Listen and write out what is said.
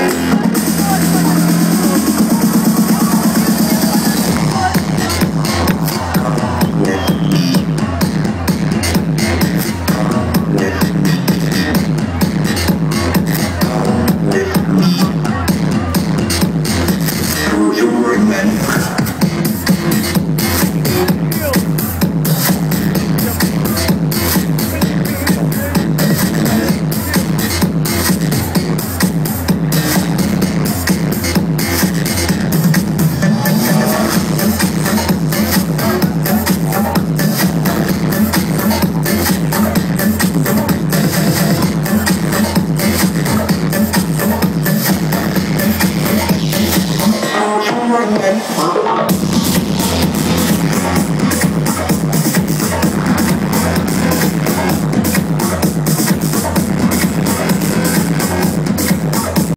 Música Thank.